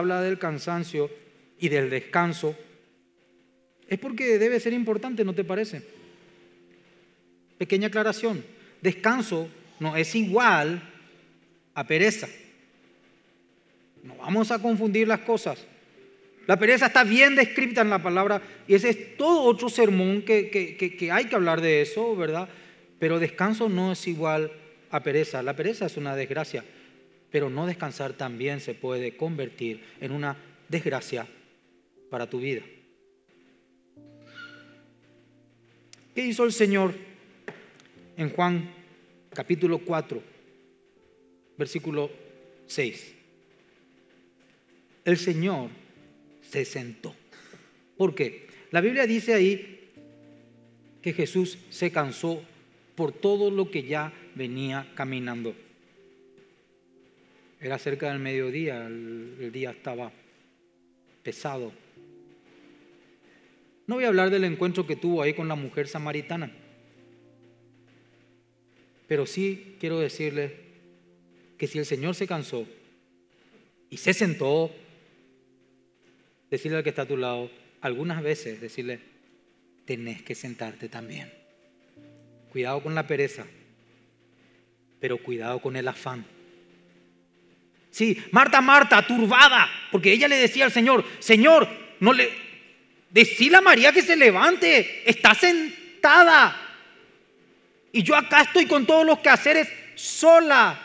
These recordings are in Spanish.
habla del cansancio y del descanso, es porque debe ser importante, ¿no te parece? Pequeña aclaración, descanso no es igual a pereza. No vamos a confundir las cosas. La pereza está bien descrita en la palabra y ese es todo otro sermón que, que, hay que hablar de eso, ¿verdad? Pero descanso no es igual a pereza. La pereza es una desgracia, pero no descansar también se puede convertir en una desgracia para tu vida. ¿Qué hizo el Señor en Juan capítulo 4, versículo 6? El Señor se sentó. ¿Por qué? La Biblia dice ahí que Jesús se cansó por todo lo que ya venía caminando. Era cerca del mediodía, el, día estaba pesado. No voy a hablar del encuentro que tuvo ahí con la mujer samaritana, pero sí quiero decirle que si el Señor se cansó y se sentó decirle al que está a tu lado, algunas veces decirle, tenés que sentarte también. Cuidado con la pereza, pero cuidado con el afán. Sí, Marta, Marta, turbada, porque ella le decía al Señor, Señor, no le, decile a María que se levante, está sentada. Y yo acá estoy con todos los quehaceres sola.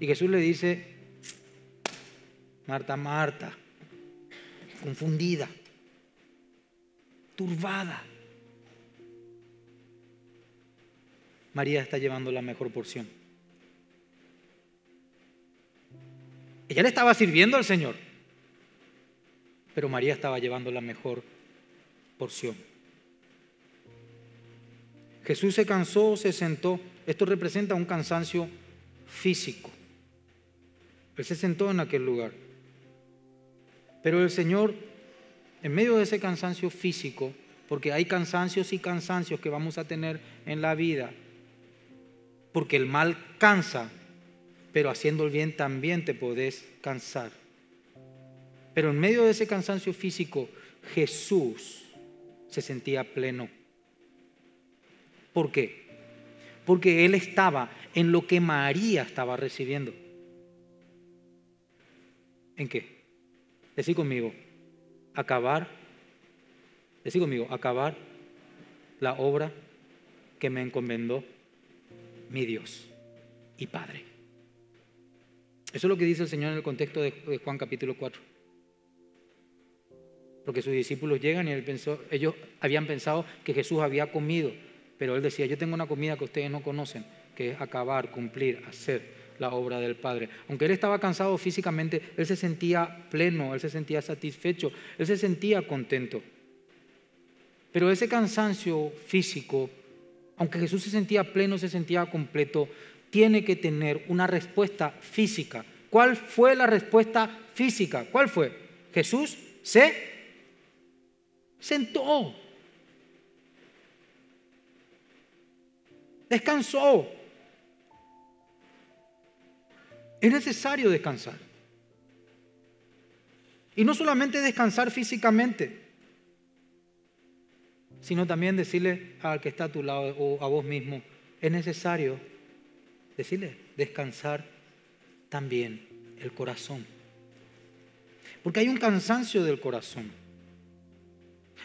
Y Jesús le dice, Marta, Marta, confundida, turbada. María está llevando la mejor porción. Ella le estaba sirviendo al Señor, pero María estaba llevando la mejor porción. Jesús se cansó, se sentó. Esto representa un cansancio físico. Él se sentó en aquel lugar. Pero el Señor, en medio de ese cansancio físico, porque hay cansancios y cansancios que vamos a tener en la vida, porque el mal cansa, pero haciendo el bien también te podés cansar. Pero en medio de ese cansancio físico, Jesús se sentía pleno. ¿Por qué? Porque Él estaba en lo que María estaba recibiendo. ¿En qué? Decí conmigo, acabar, decí conmigo, acabar la obra que me encomendó mi Dios y Padre. Eso es lo que dice el Señor en el contexto de Juan capítulo 4. Porque sus discípulos llegan y él pensó, ellos habían pensado que Jesús había comido, pero él decía, yo tengo una comida que ustedes no conocen, que es acabar, cumplir, hacer la obra del Padre. Aunque él estaba cansado físicamente, él se sentía pleno, él se sentía satisfecho, él se sentía contento. Pero ese cansancio físico, aunque Jesús se sentía pleno, se sentía completo, tiene que tener una respuesta física. ¿Cuál fue la respuesta física? ¿Cuál fue? Jesús se sentó. Descansó. Es necesario descansar. Y no solamente descansar físicamente, sino también decirle al que está a tu lado o a vos mismo, es necesario decirle, descansar también el corazón. Porque hay un cansancio del corazón.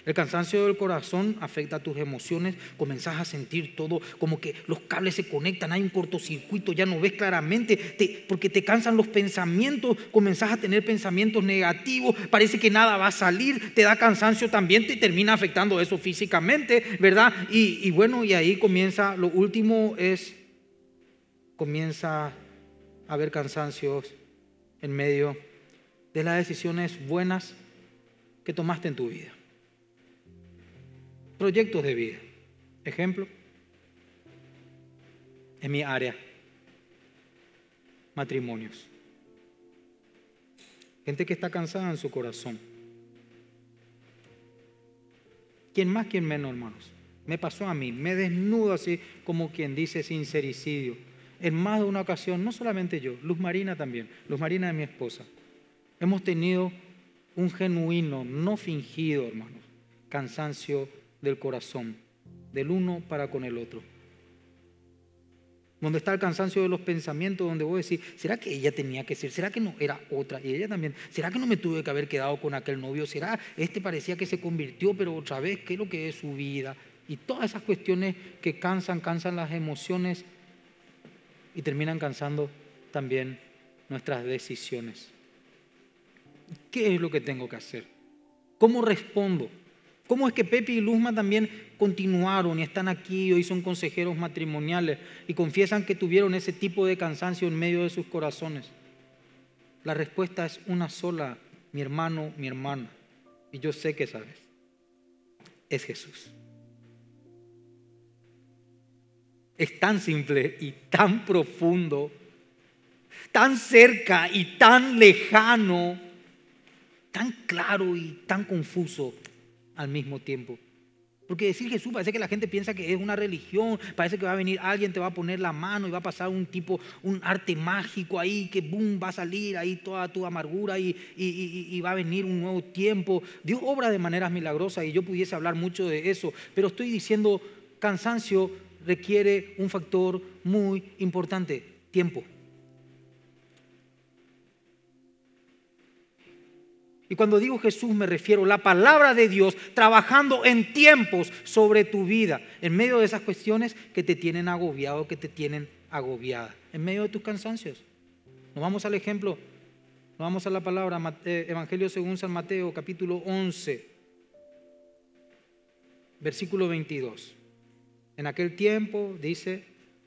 El cansancio del corazón afecta a tus emociones, comenzás a sentir todo como que los cables se conectan, hay un cortocircuito, ya no ves claramente, porque te cansan los pensamientos, comenzás a tener pensamientos negativos, parece que nada va a salir, te da cansancio también, te termina afectando eso físicamente, ¿verdad? Y, y bueno, y ahí comienza, lo último es, comienza a haber cansancios en medio de las decisiones buenas que tomaste en tu vida proyectos de vida. Ejemplo, en mi área, matrimonios. Gente que está cansada en su corazón. ¿Quién más, quién menos, hermanos? Me pasó a mí, me desnudo así como quien dice sincericidio. En más de una ocasión, no solamente yo, Luz Marina también, Luz Marina es mi esposa, hemos tenido un genuino, no fingido, hermanos, cansancio del corazón, del uno para con el otro. Donde está el cansancio de los pensamientos, donde voy a decir, ¿será que ella tenía que ser? ¿Será que no era otra? Y ella también, ¿será que no me tuve que haber quedado con aquel novio? ¿Será este parecía que se convirtió, pero otra vez, qué es lo que es su vida? Y todas esas cuestiones que cansan, cansan las emociones y terminan cansando también nuestras decisiones. ¿Qué es lo que tengo que hacer? ¿Cómo respondo? ¿Cómo es que Pepe y Luzma también continuaron y están aquí, hoy son consejeros matrimoniales y confiesan que tuvieron ese tipo de cansancio en medio de sus corazones? La respuesta es una sola, mi hermano, mi hermana. Y yo sé que sabes, es Jesús. Es tan simple y tan profundo, tan cerca y tan lejano tan claro y tan confuso al mismo tiempo. Porque decir Jesús parece que la gente piensa que es una religión, parece que va a venir alguien, te va a poner la mano y va a pasar un tipo, un arte mágico ahí, que boom, va a salir ahí toda tu amargura y, y, va a venir un nuevo tiempo. Dios obra de maneras milagrosas y yo pudiese hablar mucho de eso, pero estoy diciendo, cansancio requiere un factor muy importante, tiempo. Y cuando digo Jesús me refiero a la palabra de Dios trabajando en tiempos sobre tu vida, en medio de esas cuestiones que te tienen agobiado, que te tienen agobiada, en medio de tus cansancios. Nos vamos al ejemplo, nos vamos a la palabra, eh, Evangelio según San Mateo, capítulo 11, versículo 22. En aquel tiempo, dice,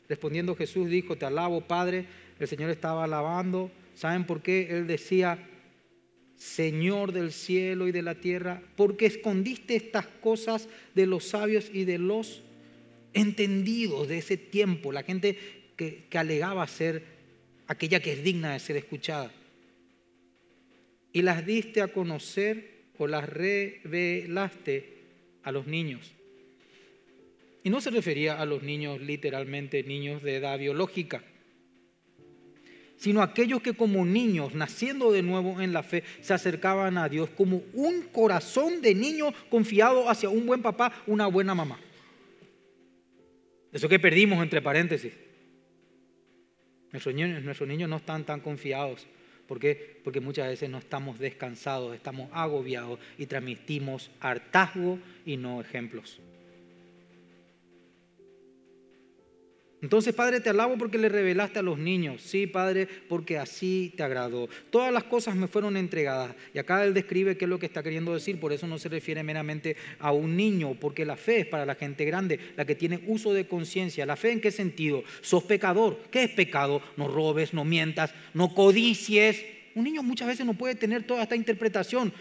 respondiendo Jesús, dijo, te alabo Padre, el Señor estaba alabando. ¿Saben por qué? Él decía, Señor del cielo y de la tierra, porque escondiste estas cosas de los sabios y de los entendidos de ese tiempo, la gente que, alegaba ser aquella que es digna de ser escuchada. Y las diste a conocer o las revelaste a los niños. Y no se refería a los niños literalmente, niños de edad biológica sino aquellos que como niños, naciendo de nuevo en la fe, se acercaban a Dios como un corazón de niño confiado hacia un buen papá, una buena mamá. Eso que perdimos entre paréntesis. Nuestros niños, nuestros niños no están tan confiados. ¿Por qué? Porque muchas veces no estamos descansados, estamos agobiados y transmitimos hartazgo y no ejemplos. Entonces, Padre, te alabo porque le revelaste a los niños. Sí, Padre, porque así te agradó. Todas las cosas me fueron entregadas. Y acá él describe qué es lo que está queriendo decir. Por eso no se refiere meramente a un niño, porque la fe es para la gente grande, la que tiene uso de conciencia. ¿La fe en qué sentido? Sos pecador. ¿Qué es pecado? No robes, no mientas, no codicies. Un niño muchas veces no puede tener toda esta interpretación.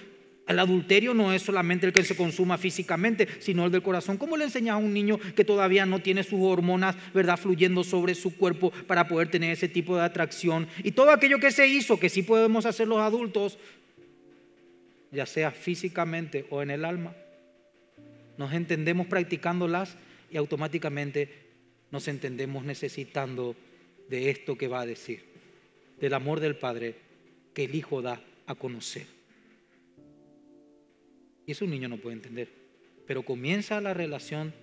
El adulterio no es solamente el que se consuma físicamente, sino el del corazón. ¿Cómo le enseñas a un niño que todavía no tiene sus hormonas, verdad, fluyendo sobre su cuerpo para poder tener ese tipo de atracción? Y todo aquello que se hizo, que sí podemos hacer los adultos, ya sea físicamente o en el alma, nos entendemos practicándolas y automáticamente nos entendemos necesitando de esto que va a decir, del amor del Padre que el Hijo da a conocer. Y eso un niño no puede entender. Pero comienza la relación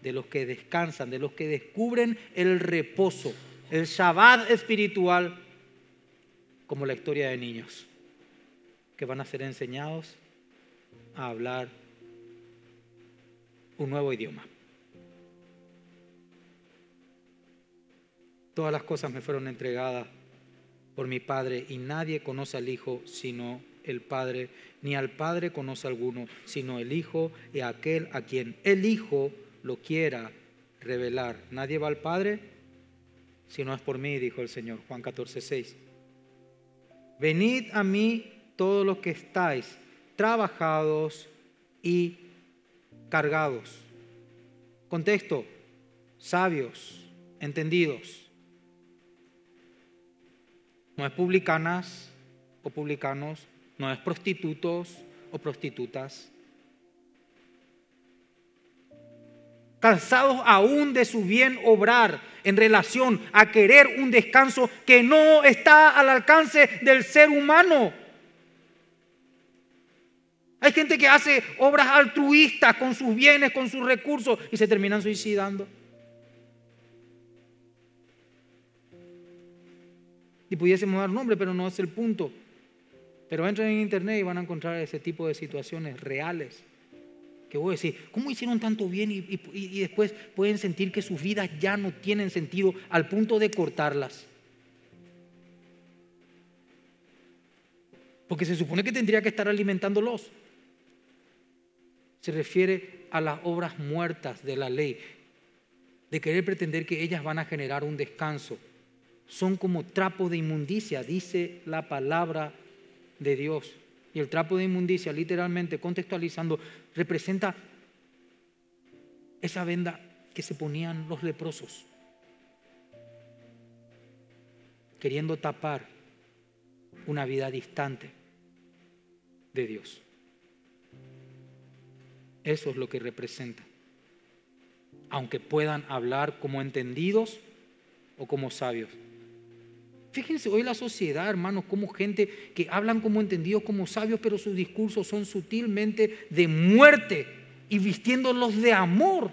de los que descansan, de los que descubren el reposo, el Shabbat espiritual, como la historia de niños, que van a ser enseñados a hablar un nuevo idioma. Todas las cosas me fueron entregadas por mi Padre y nadie conoce al Hijo sino el Padre, ni al Padre conoce alguno, sino el Hijo y aquel a quien el Hijo lo quiera revelar. Nadie va al Padre si no es por mí, dijo el Señor. Juan 14, 6. Venid a mí todos los que estáis trabajados y cargados. Contexto, sabios, entendidos. No es publicanas o publicanos, no es prostitutos o prostitutas. Cansados aún de su bien obrar, en relación a querer un descanso que no está al alcance del ser humano. Hay gente que hace obras altruistas con sus bienes, con sus recursos y se terminan suicidando. Y pudiésemos dar nombre, pero no es el punto. Pero entren en internet y van a encontrar ese tipo de situaciones reales. Que voy a decir, ¿cómo hicieron tanto bien y, y después pueden sentir que sus vidas ya no tienen sentido al punto de cortarlas? Porque se supone que tendría que estar alimentándolos. Se refiere a las obras muertas de la ley, de querer pretender que ellas van a generar un descanso son como trapo de inmundicia, dice la palabra de Dios. Y el trapo de inmundicia, literalmente, contextualizando, representa esa venda que se ponían los leprosos, queriendo tapar una vida distante de Dios. Eso es lo que representa. Aunque puedan hablar como entendidos o como sabios. Fíjense hoy la sociedad, hermanos, como gente que hablan como entendidos, como sabios, pero sus discursos son sutilmente de muerte y vistiéndolos de amor,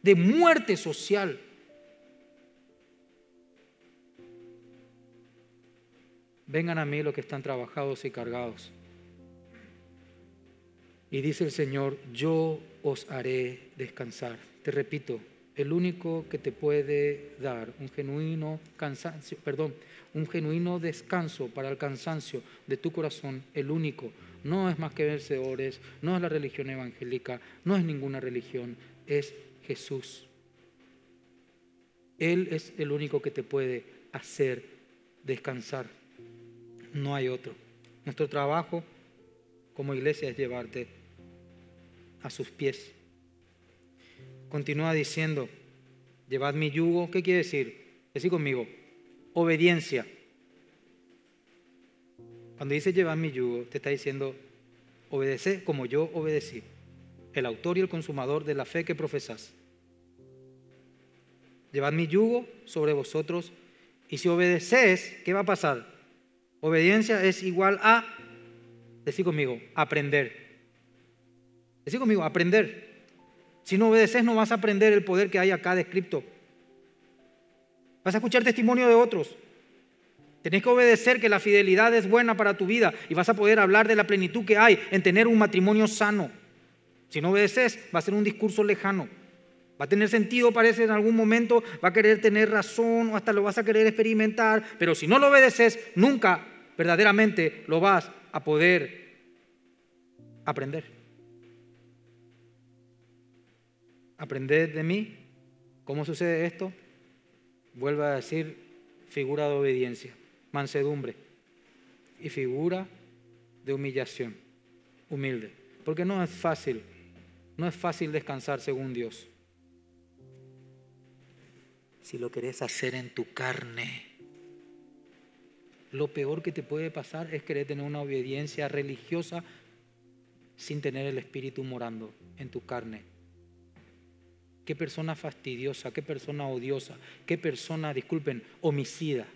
de muerte social. Vengan a mí los que están trabajados y cargados. Y dice el Señor, yo os haré descansar. Te repito, el único que te puede dar un genuino cansancio, perdón, un genuino descanso para el cansancio de tu corazón, el único, no es más que vencedores, no es la religión evangélica, no es ninguna religión, es Jesús. Él es el único que te puede hacer descansar. No hay otro. Nuestro trabajo como iglesia es llevarte a sus pies continúa diciendo, llevad mi yugo, ¿qué quiere decir? Decir conmigo, obediencia. Cuando dice llevad mi yugo, te está diciendo, obedece como yo obedecí, el autor y el consumador de la fe que profesás. Llevad mi yugo sobre vosotros y si obedeces, ¿qué va a pasar? Obediencia es igual a, decir conmigo, aprender. Decir conmigo, aprender. Si no obedeces no vas a aprender el poder que hay acá descrito. Vas a escuchar testimonio de otros. Tenés que obedecer que la fidelidad es buena para tu vida y vas a poder hablar de la plenitud que hay en tener un matrimonio sano. Si no obedeces, va a ser un discurso lejano. Va a tener sentido, parece, en algún momento, va a querer tener razón o hasta lo vas a querer experimentar, pero si no lo obedeces, nunca verdaderamente lo vas a poder aprender. Aprended de mí. ¿Cómo sucede esto? Vuelve a decir figura de obediencia, mansedumbre y figura de humillación, humilde. Porque no es fácil, no es fácil descansar según Dios. Si lo querés hacer en tu carne, lo peor que te puede pasar es querer tener una obediencia religiosa sin tener el Espíritu morando en tu carne Qué persona fastidiosa, qué persona odiosa, qué persona, disculpen, homicida.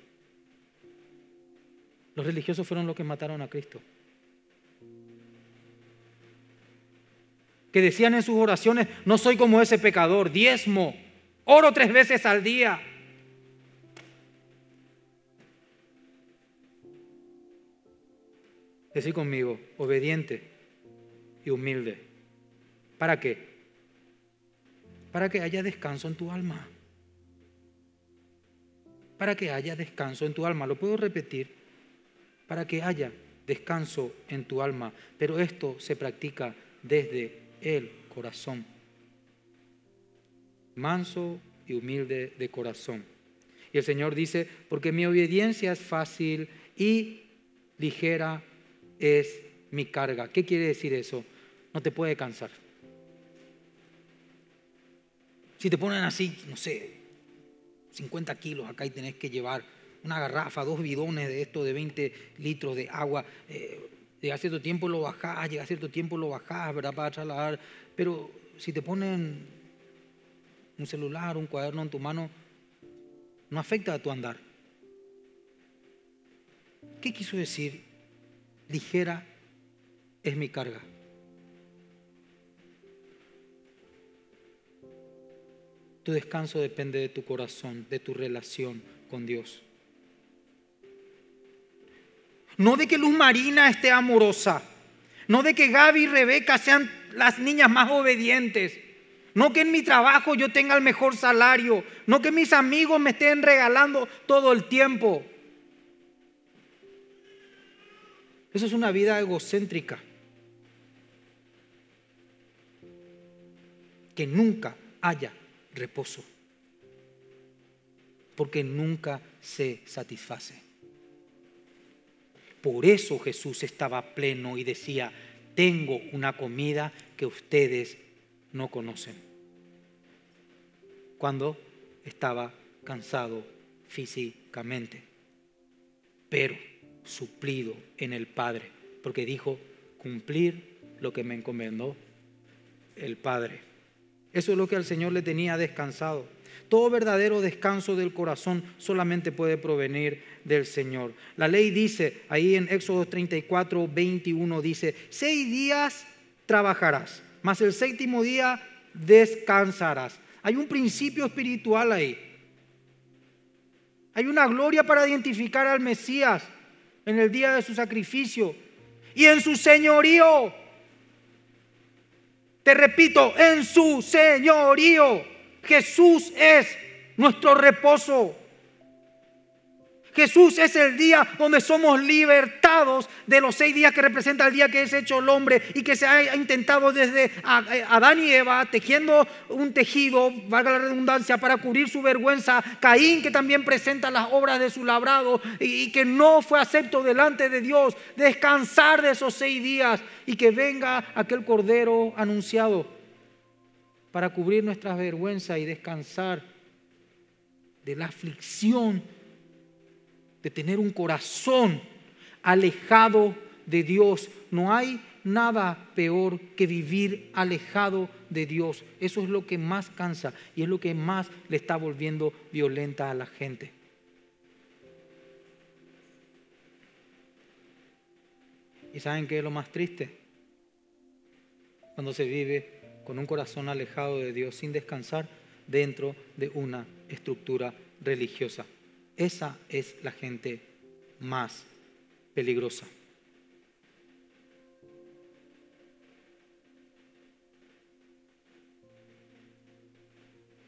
Los religiosos fueron los que mataron a Cristo. Que decían en sus oraciones, no soy como ese pecador, diezmo, oro tres veces al día. Decir conmigo, obediente y humilde. ¿Para qué? Para que haya descanso en tu alma. Para que haya descanso en tu alma. Lo puedo repetir. Para que haya descanso en tu alma. Pero esto se practica desde el corazón. Manso y humilde de corazón. Y el Señor dice, porque mi obediencia es fácil y ligera es mi carga. ¿Qué quiere decir eso? No te puede cansar. Si te ponen así, no sé, 50 kilos acá y tenés que llevar una garrafa, dos bidones de esto de 20 litros de agua, eh, llega cierto tiempo lo bajás, llega cierto tiempo lo bajás, ¿verdad? Para trasladar. Pero si te ponen un celular, un cuaderno en tu mano, no afecta a tu andar. ¿Qué quiso decir? Ligera es mi carga. Tu descanso depende de tu corazón, de tu relación con Dios. No de que Luz Marina esté amorosa, no de que Gaby y Rebeca sean las niñas más obedientes, no que en mi trabajo yo tenga el mejor salario, no que mis amigos me estén regalando todo el tiempo. Eso es una vida egocéntrica. Que nunca haya reposo. Porque nunca se satisface. Por eso Jesús estaba pleno y decía, tengo una comida que ustedes no conocen. Cuando estaba cansado físicamente. Pero suplido en el Padre, porque dijo, cumplir lo que me encomendó el Padre. Eso es lo que al Señor le tenía descansado. Todo verdadero descanso del corazón solamente puede provenir del Señor. La ley dice, ahí en Éxodo 34, 21 dice, seis días trabajarás, mas el séptimo día descansarás. Hay un principio espiritual ahí. Hay una gloria para identificar al Mesías en el día de su sacrificio y en su señorío. Te repito, en su señorío. Jesús es nuestro reposo. Jesús es el día donde somos libertados de los seis días que representa el día que es hecho el hombre y que se ha intentado desde Adán y Eva tejiendo un tejido, valga la redundancia, para cubrir su vergüenza. Caín que también presenta las obras de su labrado y que no fue acepto delante de Dios. Descansar de esos seis días y que venga aquel cordero anunciado para cubrir nuestras vergüenzas y descansar de la aflicción de tener un corazón alejado de Dios. No hay nada peor que vivir alejado de Dios. Eso es lo que más cansa y es lo que más le está volviendo violenta a la gente. ¿Y saben qué es lo más triste? Cuando se vive con un corazón alejado de Dios sin descansar dentro de una estructura religiosa. Esa es la gente más peligrosa.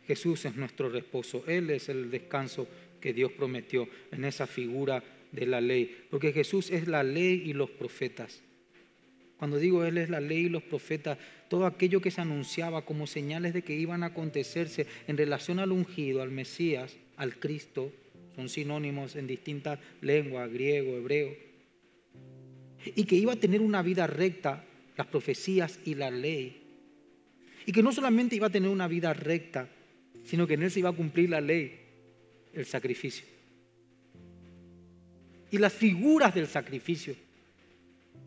Jesús es nuestro reposo, Él es el descanso que Dios prometió en esa figura de la ley, porque Jesús es la ley y los profetas. Cuando digo Él es la ley y los profetas, todo aquello que se anunciaba como señales de que iban a acontecerse en relación al ungido, al Mesías, al Cristo, son sinónimos en distintas lenguas, griego, hebreo, y que iba a tener una vida recta, las profecías y la ley, y que no solamente iba a tener una vida recta, sino que en él se iba a cumplir la ley, el sacrificio, y las figuras del sacrificio.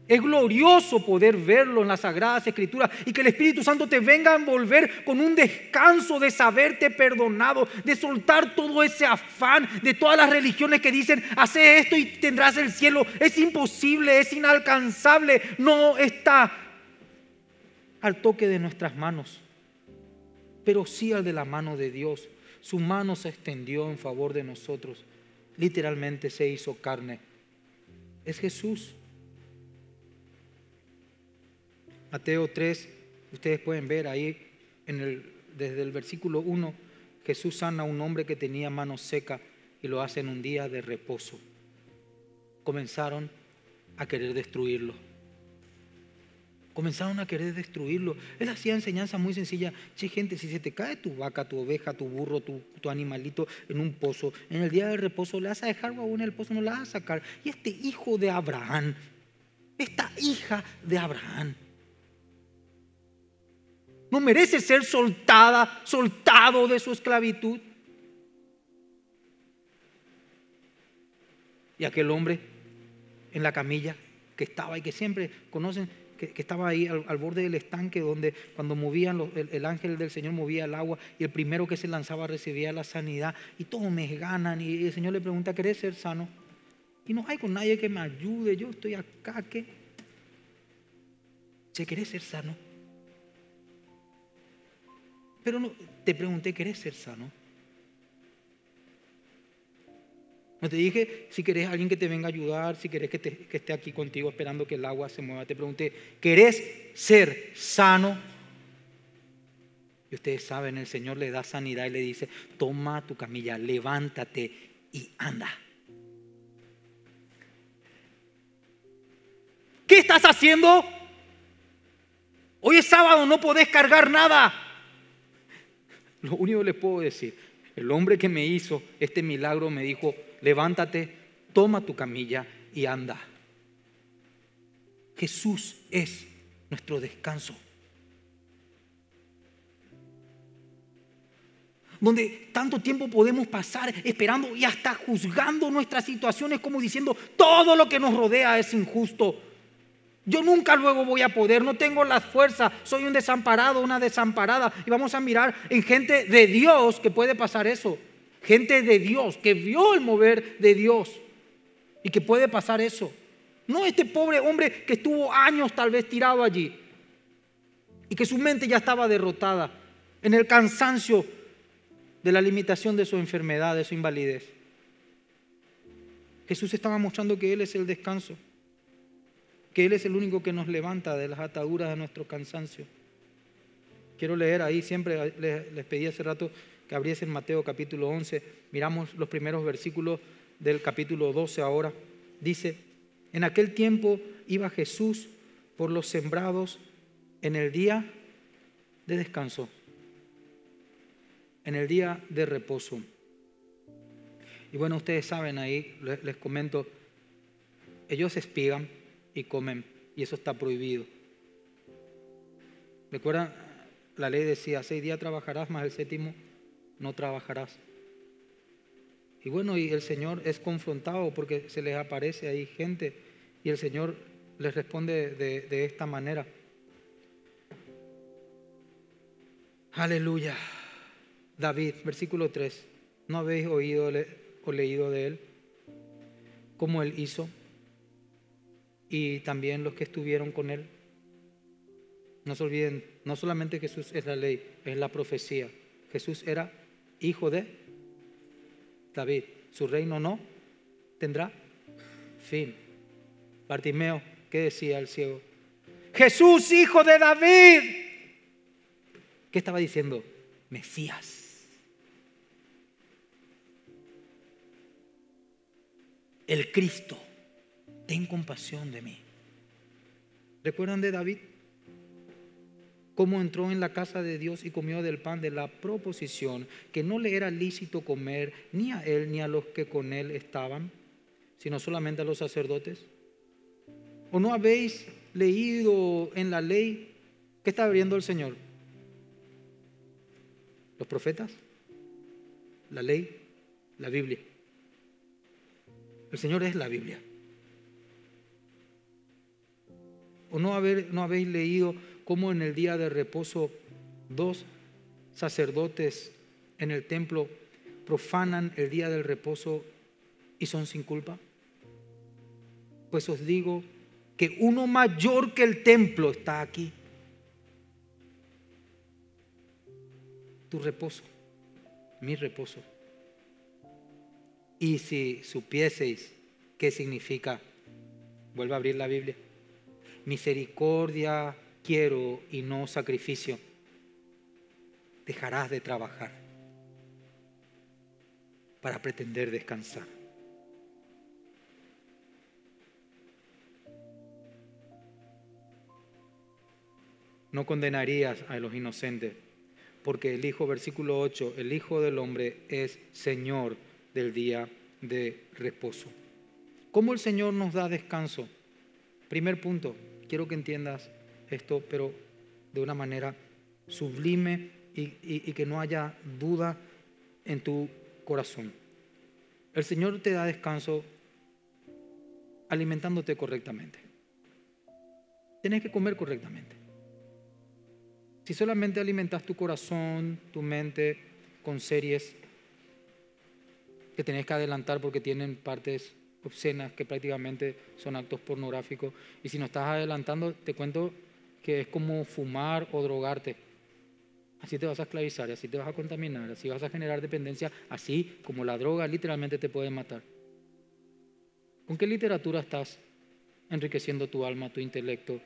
Es glorioso poder verlo en las Sagradas Escrituras y que el Espíritu Santo te venga a envolver con un descanso de saberte perdonado, de soltar todo ese afán de todas las religiones que dicen, hace esto y tendrás el cielo. Es imposible, es inalcanzable, no está al toque de nuestras manos, pero sí al de la mano de Dios. Su mano se extendió en favor de nosotros, literalmente se hizo carne. Es Jesús. Mateo 3, ustedes pueden ver ahí en el, desde el versículo 1, Jesús sana a un hombre que tenía mano seca y lo hace en un día de reposo. Comenzaron a querer destruirlo. Comenzaron a querer destruirlo. Él hacía enseñanza muy sencilla. Che, gente, si se te cae tu vaca, tu oveja, tu burro, tu, animalito en un pozo, en el día de reposo le vas a dejar agua en el pozo, no la vas a sacar. Y este hijo de Abraham, esta hija de Abraham, no merece ser soltada, soltado de su esclavitud. Y aquel hombre en la camilla que estaba y que siempre conocen que, estaba ahí al, borde del estanque donde cuando movían el, el, ángel del Señor movía el agua y el primero que se lanzaba recibía la sanidad y todos me ganan y el Señor le pregunta, ¿querés ser sano? Y no hay con nadie que me ayude, yo estoy acá, ¿qué? ¿Se querés ser sano? Pero no, te pregunté, ¿querés ser sano? No te dije si querés alguien que te venga a ayudar, si querés que, que, esté aquí contigo esperando que el agua se mueva. Te pregunté, ¿querés ser sano? Y ustedes saben, el Señor le da sanidad y le dice, toma tu camilla, levántate y anda. ¿Qué estás haciendo? Hoy es sábado, no podés cargar nada. Lo único que les puedo decir, el hombre que me hizo este milagro me dijo, levántate, toma tu camilla y anda. Jesús es nuestro descanso. Donde tanto tiempo podemos pasar esperando y hasta juzgando nuestras situaciones como diciendo, todo lo que nos rodea es injusto. Yo nunca luego voy a poder, no tengo las fuerzas, soy un desamparado, una desamparada. Y vamos a mirar en gente de Dios que puede pasar eso. Gente de Dios, que vio el mover de Dios y que puede pasar eso. No este pobre hombre que estuvo años tal vez tirado allí y que su mente ya estaba derrotada en el cansancio de la limitación de su enfermedad, de su invalidez. Jesús estaba mostrando que Él es el descanso, que Él es el único que nos levanta de las ataduras de nuestro cansancio. Quiero leer ahí, siempre les, pedí hace rato que abriese en Mateo capítulo 11. Miramos los primeros versículos del capítulo 12 ahora. Dice, en aquel tiempo iba Jesús por los sembrados en el día de descanso, en el día de reposo. Y bueno, ustedes saben ahí, les comento, ellos espigan y comen, y eso está prohibido. ¿Recuerdan? La ley decía, seis días trabajarás, más el séptimo no trabajarás. Y bueno, y el Señor es confrontado porque se les aparece ahí gente y el Señor les responde de, esta manera. Aleluya. David, versículo 3. ¿No habéis oído o leído de él? Cómo él hizo. Y también los que estuvieron con él. No se olviden, no solamente Jesús es la ley, es la profecía. Jesús era hijo de David. Su reino no tendrá fin. Bartimeo, ¿qué decía el ciego? Jesús, hijo de David. ¿Qué estaba diciendo? Mesías. El Cristo, ten compasión de mí. ¿Recuerdan de David? cómo entró en la casa de Dios y comió del pan de la proposición, que no le era lícito comer ni a él ni a los que con él estaban, sino solamente a los sacerdotes? ¿O no habéis leído en la ley qué está abriendo el Señor? ¿Los profetas? ¿La ley? ¿La Biblia? El Señor es la Biblia. ¿O no, no habéis leído cómo en el día de reposo dos sacerdotes en el templo profanan el día del reposo y son sin culpa? Pues os digo que uno mayor que el templo está aquí. Tu reposo, mi reposo. Y si supieseis qué significa, vuelve a abrir la Biblia, misericordia, quiero y no sacrificio, dejarás de trabajar para pretender descansar. No condenarías a los inocentes, porque el Hijo, versículo 8, el Hijo del Hombre es Señor del día de reposo. ¿Cómo el Señor nos da descanso? Primer punto, quiero que entiendas esto, pero de una manera sublime y, que no haya duda en tu corazón. El Señor te da descanso alimentándote correctamente. tenés que comer correctamente. Si solamente alimentas tu corazón, tu mente con series que tenés que adelantar porque tienen partes obscenas que prácticamente son actos pornográficos, y si no estás adelantando, te cuento que es como fumar o drogarte. Así te vas a esclavizar, así te vas a contaminar, así vas a generar dependencia, así como la droga literalmente te puede matar. ¿Con qué literatura estás enriqueciendo tu alma, tu intelecto,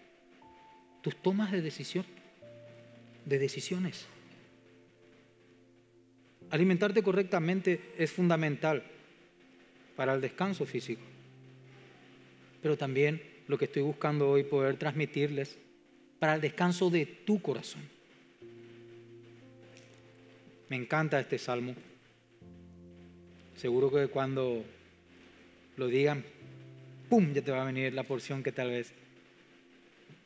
tus tomas de decisión, de decisiones? Alimentarte correctamente es fundamental para el descanso físico, pero también lo que estoy buscando hoy poder transmitirles para el descanso de tu corazón. Me encanta este salmo. Seguro que cuando lo digan, ¡pum!, ya te va a venir la porción que tal vez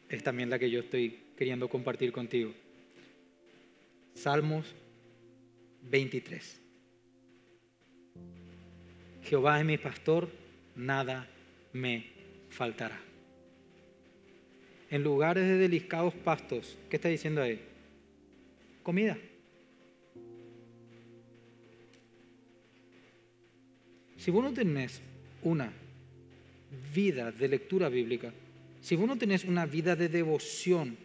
es también la que yo estoy queriendo compartir contigo. Salmos 23. Jehová es mi pastor, nada me faltará. En lugares de delicados pastos, ¿qué está diciendo ahí? Comida. Si vos no tenés una vida de lectura bíblica, si vos no tenés una vida de devoción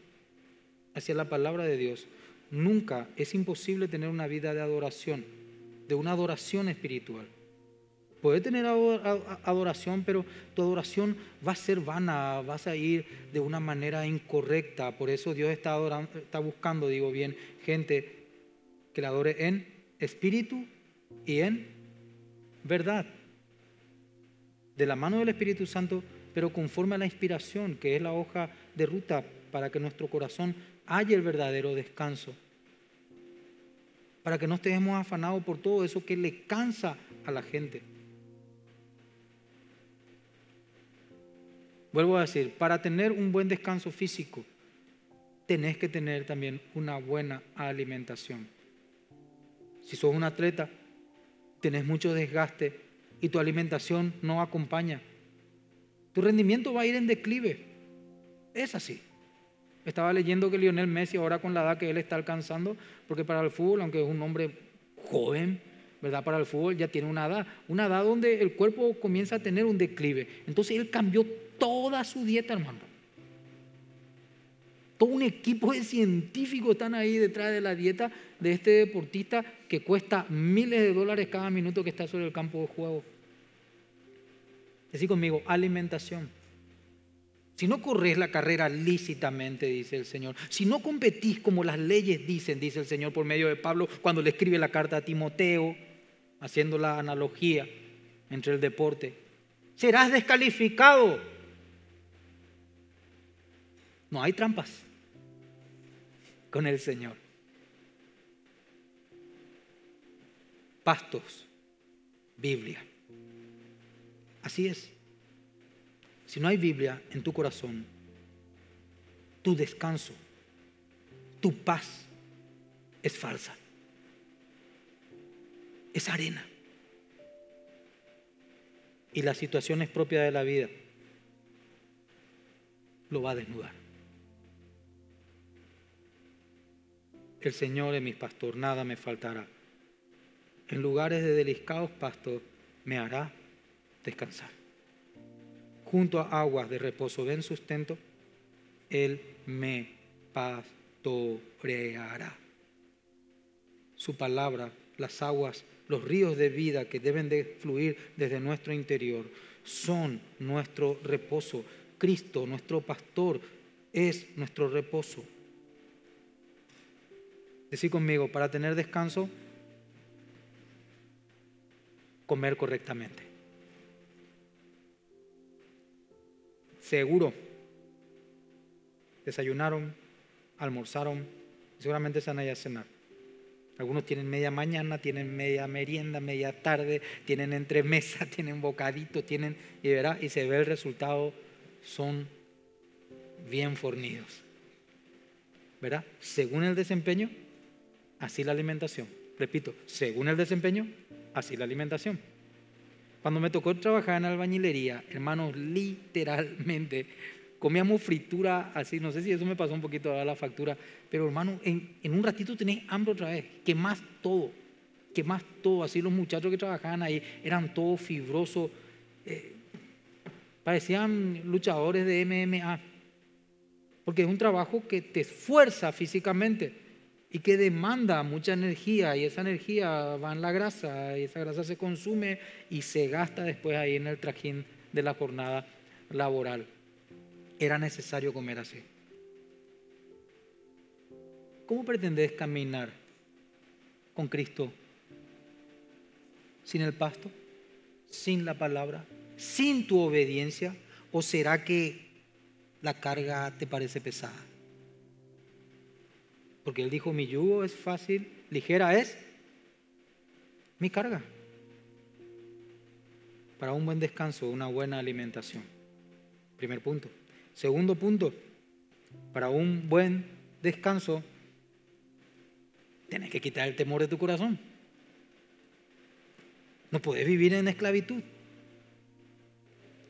hacia la palabra de Dios, nunca es imposible tener una vida de adoración, de una adoración espiritual. Puedes tener adoración, pero tu adoración va a ser vana, vas a ir de una manera incorrecta. Por eso Dios está, está buscando, digo bien, gente que la adore en espíritu y en verdad. De la mano del Espíritu Santo, pero conforme a la inspiración, que es la hoja de ruta para que nuestro corazón haya el verdadero descanso. Para que no estemos afanados por todo eso que le cansa a la gente. Vuelvo a decir, para tener un buen descanso físico, tenés que tener también una buena alimentación. Si sos un atleta, tenés mucho desgaste y tu alimentación no acompaña, tu rendimiento va a ir en declive. Es así. Estaba leyendo que Lionel Messi ahora con la edad que él está alcanzando, porque para el fútbol, aunque es un hombre joven, ¿verdad? Para el fútbol ya tiene una edad, una edad donde el cuerpo comienza a tener un declive. Entonces él cambió toda su dieta, hermano. Todo un equipo de científicos están ahí detrás de la dieta de este deportista que cuesta miles de dólares cada minuto que está sobre el campo de juego. Decir conmigo, alimentación. Si no corres la carrera lícitamente, dice el Señor, si no competís como las leyes dicen, dice el Señor por medio de Pablo cuando le escribe la carta a Timoteo, haciendo la analogía entre el deporte, serás descalificado no hay trampas con el Señor. Pastos, Biblia. Así es. Si no hay Biblia en tu corazón, tu descanso, tu paz es falsa. Es arena. Y las situaciones propias de la vida lo va a desnudar. El Señor es mi pastor, nada me faltará. En lugares de delicados pastos me hará descansar. Junto a aguas de reposo ven sustento, Él me pastoreará. Su palabra, las aguas, los ríos de vida que deben de fluir desde nuestro interior, son nuestro reposo. Cristo, nuestro pastor, es nuestro reposo. Decir conmigo, para tener descanso, comer correctamente. Seguro. Desayunaron, almorzaron, seguramente se van a ir a cenar. Algunos tienen media mañana, tienen media merienda, media tarde, tienen entremesa, tienen bocadito, tienen, y verá, y se ve el resultado, son bien fornidos. ¿Verdad? Según el desempeño, así la alimentación. Repito, según el desempeño, así la alimentación. Cuando me tocó trabajar en albañilería, hermanos, literalmente comíamos fritura así, no sé si eso me pasó un poquito a la factura, pero hermano, en, un ratito tenés hambre otra vez, que más todo, que más todo, así los muchachos que trabajaban ahí eran todos fibrosos, eh, parecían luchadores de MMA, porque es un trabajo que te esfuerza físicamente y que demanda mucha energía. Y esa energía va en la grasa. Y esa grasa se consume y se gasta después ahí en el trajín de la jornada laboral. Era necesario comer así. ¿Cómo pretendes caminar con Cristo sin el pasto, sin la palabra, sin tu obediencia? ¿O será que la carga te parece pesada? Porque Él dijo, mi yugo es fácil, ligera es mi carga. Para un buen descanso, una buena alimentación. Primer punto. Segundo punto, para un buen descanso, tienes que quitar el temor de tu corazón. No puedes vivir en esclavitud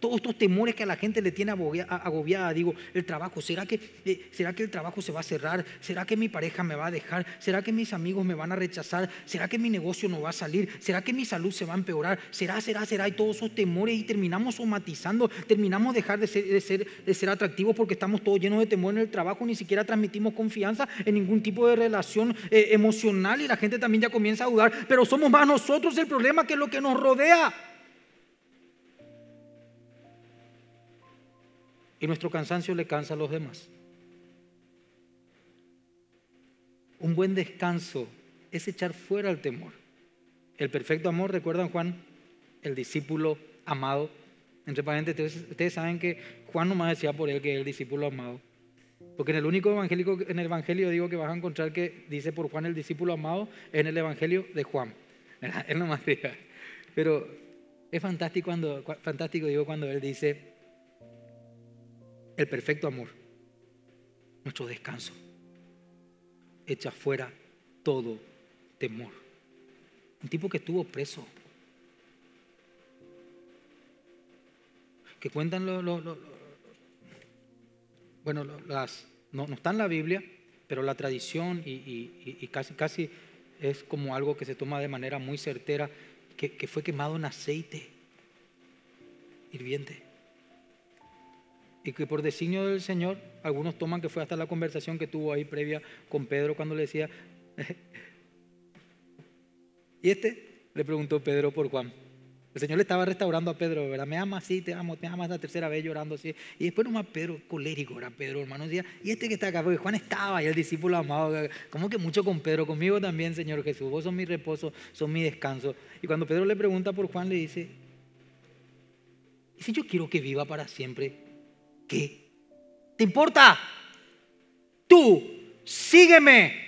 todos estos temores que a la gente le tiene agobiada, digo, el trabajo, ¿será que, eh, ¿será que el trabajo se va a cerrar? ¿Será que mi pareja me va a dejar? ¿Será que mis amigos me van a rechazar? ¿Será que mi negocio no va a salir? ¿Será que mi salud se va a empeorar? ¿Será, será, será? Y todos esos temores y terminamos somatizando, terminamos dejar de ser, de ser, de ser atractivos porque estamos todos llenos de temor en el trabajo, ni siquiera transmitimos confianza en ningún tipo de relación eh, emocional y la gente también ya comienza a dudar, pero somos más nosotros el problema que lo que nos rodea. Y nuestro cansancio le cansa a los demás. Un buen descanso es echar fuera el temor. El perfecto amor, recuerdan Juan, el discípulo amado. Entre paréntesis, ustedes saben que Juan nomás decía por él que es el discípulo amado. Porque en el único evangélico, en el evangelio digo que vas a encontrar que dice por Juan el discípulo amado, en el evangelio de Juan. Él nomás diga. Pero es fantástico cuando, fantástico digo cuando él dice, el perfecto amor, nuestro descanso, echa fuera todo temor. Un tipo que estuvo preso, que cuentan lo, bueno, las, no, está en la Biblia, pero la tradición y, casi, casi es como algo que se toma de manera muy certera, que fue quemado en aceite hirviente y que por designio del Señor, algunos toman que fue hasta la conversación que tuvo ahí previa con Pedro cuando le decía, y este le preguntó Pedro por Juan. El Señor le estaba restaurando a Pedro, ¿verdad? Me ama, sí, te amo, te amas la tercera vez llorando así. Y después nomás Pedro, colérico, era Pedro, hermano, decía, y este que está acá, porque Juan estaba y el discípulo amado, como que mucho con Pedro, conmigo también, Señor Jesús, vos sos mi reposo, sos mi descanso. Y cuando Pedro le pregunta por Juan, le dice, ¿y si yo quiero que viva para siempre? ¿Qué? ¿Te importa? Tú, sígueme.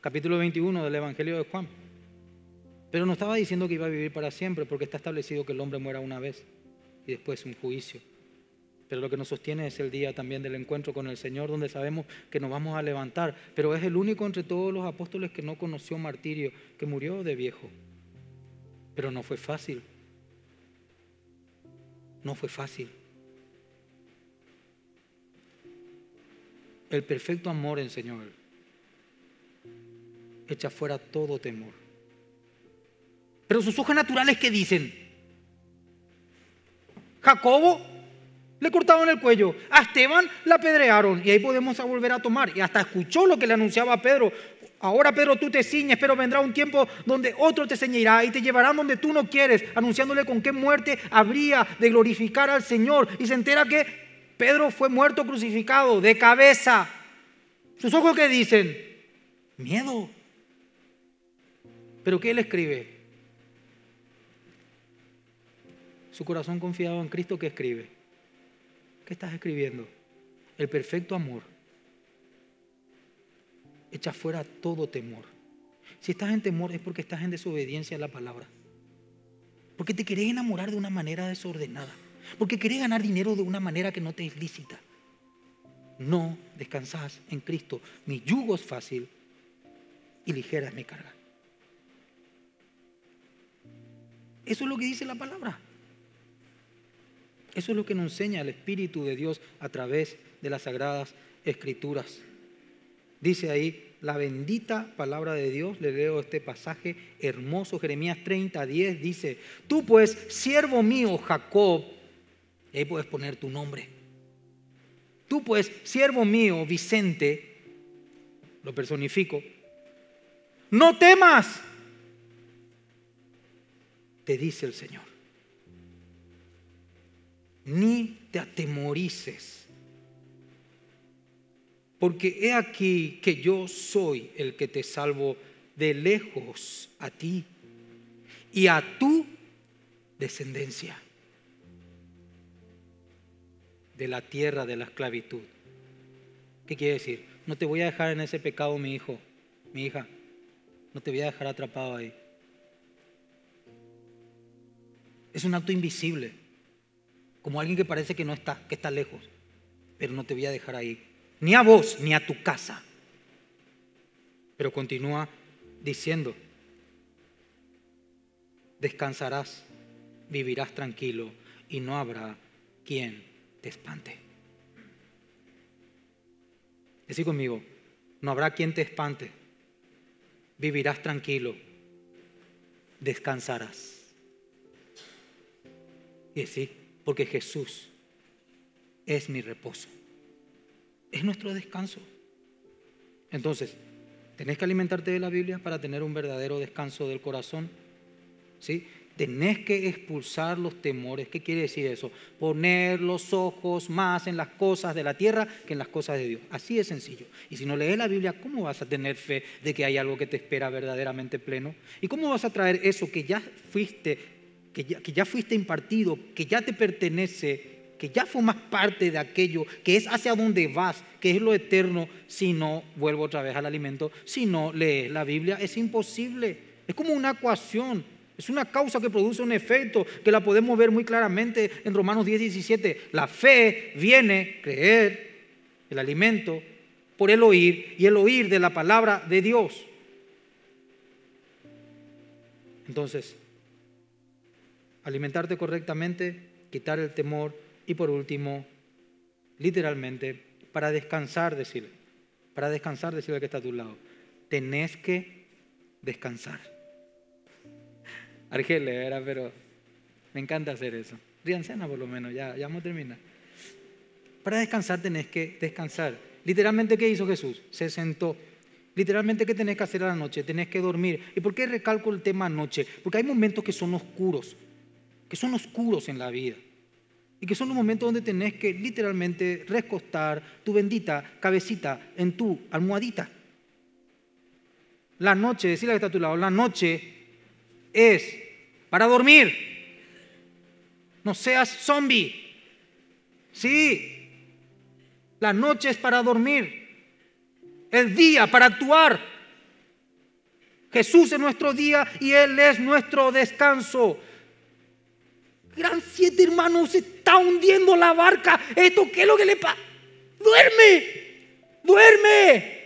Capítulo 21 del Evangelio de Juan. Pero no estaba diciendo que iba a vivir para siempre, porque está establecido que el hombre muera una vez y después un juicio. Pero lo que nos sostiene es el día también del encuentro con el Señor, donde sabemos que nos vamos a levantar. Pero es el único entre todos los apóstoles que no conoció martirio, que murió de viejo. Pero no fue fácil. No fue fácil. El perfecto amor en Señor echa fuera todo temor. Pero sus ojos naturales, ¿qué dicen? Jacobo le cortaron el cuello, a Esteban la apedrearon y ahí podemos volver a tomar. Y hasta escuchó lo que le anunciaba a Pedro. Ahora Pedro tú te ciñes, pero vendrá un tiempo donde otro te ceñirá y te llevarán donde tú no quieres, anunciándole con qué muerte habría de glorificar al Señor. Y se entera que Pedro fue muerto crucificado de cabeza. ¿Sus ojos qué dicen? Miedo. ¿Pero qué él escribe? Su corazón confiado en Cristo, ¿qué escribe? ¿Qué estás escribiendo? El perfecto amor echa fuera todo temor. Si estás en temor es porque estás en desobediencia a la palabra. Porque te querés enamorar de una manera desordenada. Porque querés ganar dinero de una manera que no te es lícita. No descansás en Cristo. Mi yugo es fácil y ligera es mi carga. Eso es lo que dice la palabra. Eso es lo que nos enseña el Espíritu de Dios a través de las sagradas escrituras. Dice ahí la bendita palabra de Dios, le leo este pasaje hermoso, Jeremías 30, 10, dice, tú pues, siervo mío Jacob, y ahí puedes poner tu nombre. Tú pues, siervo mío Vicente, lo personifico, no temas, te dice el Señor, ni te atemorices porque he aquí que yo soy el que te salvo de lejos a ti y a tu descendencia de la tierra de la esclavitud. ¿Qué quiere decir? No te voy a dejar en ese pecado, mi hijo, mi hija. No te voy a dejar atrapado ahí. Es un acto invisible, como alguien que parece que no está, que está lejos, pero no te voy a dejar ahí ni a vos, ni a tu casa. Pero continúa diciendo, descansarás, vivirás tranquilo y no habrá quien te espante. Decí conmigo, no habrá quien te espante, vivirás tranquilo, descansarás. Y sí, porque Jesús es mi reposo es nuestro descanso. Entonces, tenés que alimentarte de la Biblia para tener un verdadero descanso del corazón. ¿Sí? Tenés que expulsar los temores. ¿Qué quiere decir eso? Poner los ojos más en las cosas de la tierra que en las cosas de Dios. Así de sencillo. Y si no lees la Biblia, ¿cómo vas a tener fe de que hay algo que te espera verdaderamente pleno? ¿Y cómo vas a traer eso que ya fuiste, que ya, fuiste impartido, que ya te pertenece que ya formas parte de aquello, que es hacia donde vas, que es lo eterno, si no, vuelvo otra vez al alimento, si no lees la Biblia, es imposible. Es como una ecuación, es una causa que produce un efecto, que la podemos ver muy claramente en Romanos 10, 17. La fe viene, creer, el alimento, por el oír, y el oír de la palabra de Dios. Entonces, alimentarte correctamente, quitar el temor, y por último, literalmente, para descansar, decirle, para descansar, decirle que está a tu lado, tenés que descansar. Argelia era, pero me encanta hacer eso. Riancena por lo menos, ya, ya vamos. Para descansar tenés que descansar. Literalmente, ¿qué hizo Jesús? Se sentó. Literalmente, ¿qué tenés que hacer a la noche? Tenés que dormir. ¿Y por qué recalco el tema noche? Porque hay momentos que son oscuros, que son oscuros en la vida. Y que son los momentos donde tenés que literalmente recostar tu bendita cabecita en tu almohadita. La noche, decirle que está a tu lado, la noche es para dormir. No seas zombie. Sí, la noche es para dormir. El día para actuar. Jesús es nuestro día y Él es nuestro descanso. Gran siete hermanos, se está hundiendo la barca. ¿Esto qué es lo que le pasa? Duerme, duerme.